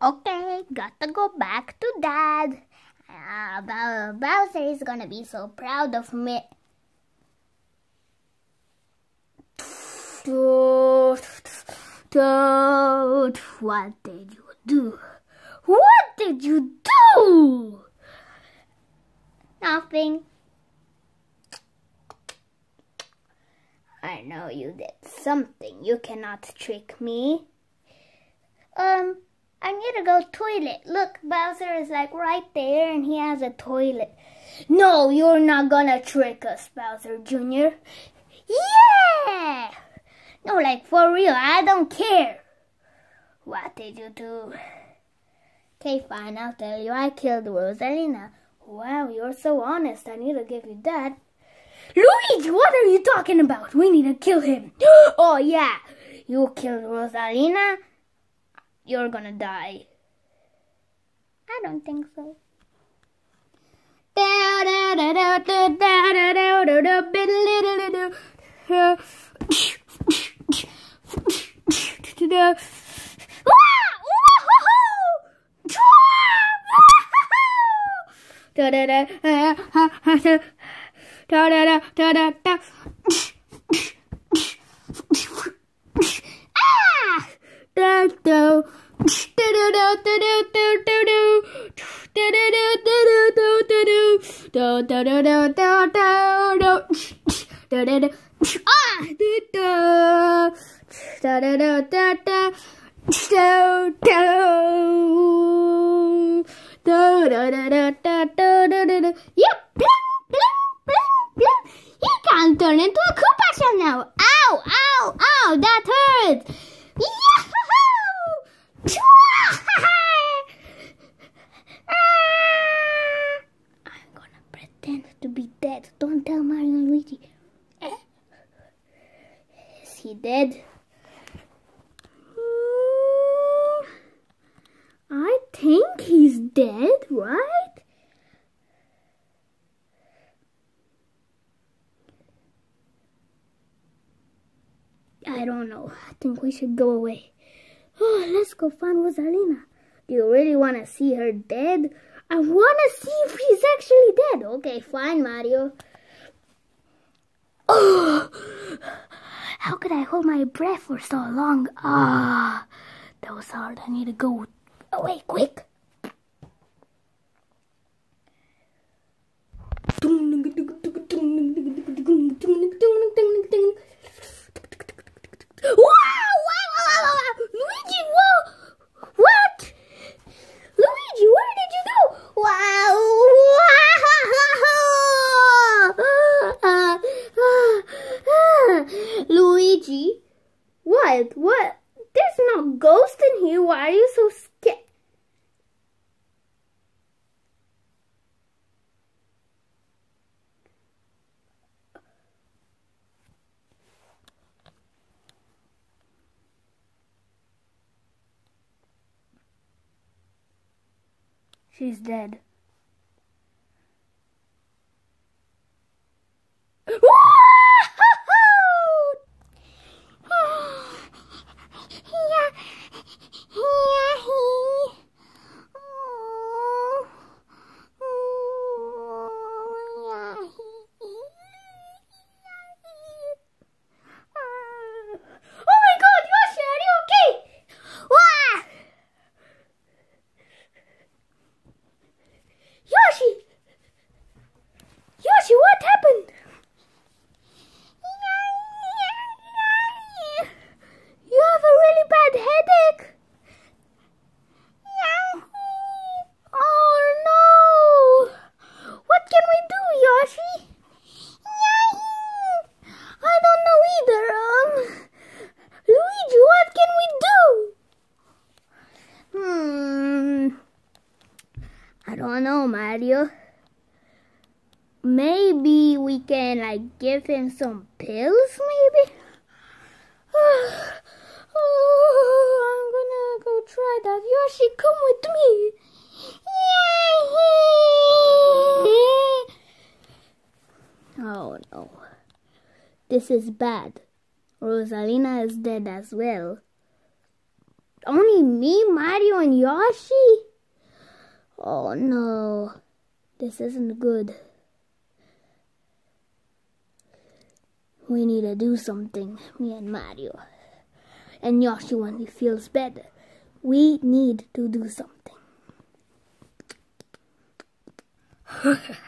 Okay, gotta go back to dad. Uh, Bowser is gonna be so proud of me. Toad, what did you do? What did you do? Nothing. I know you did something. You cannot trick me. Um, I need to go toilet. Look, Bowser is like right there and he has a toilet. No, you're not gonna trick us, Bowser Jr. Yeah! No, like for real, I don't care. What did you do? Okay, fine, I'll tell you. I killed Rosalina. Wow, you're so honest. I need to give you that. Luigi, what are you talking about? We need to kill him. oh, yeah. You killed Rosalina. You're gonna die. I don't think so. da da da da da da da da da ロドロロ。ドロロドロ。ロあドドドロロドロドドドロロロドドロ。ロロいやプルンプルンプルンプルン。いいかんとね。とはクーパーちゃんなわ。Tell Mario and Luigi. Eh? Is he dead? Hmm, I think he's dead, right? I don't know. I think we should go away. Oh, let's go find Rosalina. Do you really want to see her dead? I want to see if she's actually dead. Okay, fine, Mario. Oh, how could I hold my breath for so long? Ah, that was hard. I need to go away quick. Wow! Wow! Wow! Wow! Luigi! Whoa! What? Luigi, where did you go? Wow! Luigi, what? What? There's no ghost in here. Why are you so scared? She's dead. Oh my god, Yoshi, are you okay? Wah! Yoshi! Yoshi, what happened? You have a really bad headache. Oh no! What can we do, Yoshi? I don't know either. Um, Luigi, what can we do? Hmm. I don't know, Mario. Maybe we can like give him some pills, maybe? oh, I'm gonna go try that. Yoshi, come with me. oh no. This is bad. Rosalina is dead as well. Only me, Mario, and Yoshi? Oh no. This isn't good. We need to do something, me and Mario. And Yoshi when he feels better. We need to do something.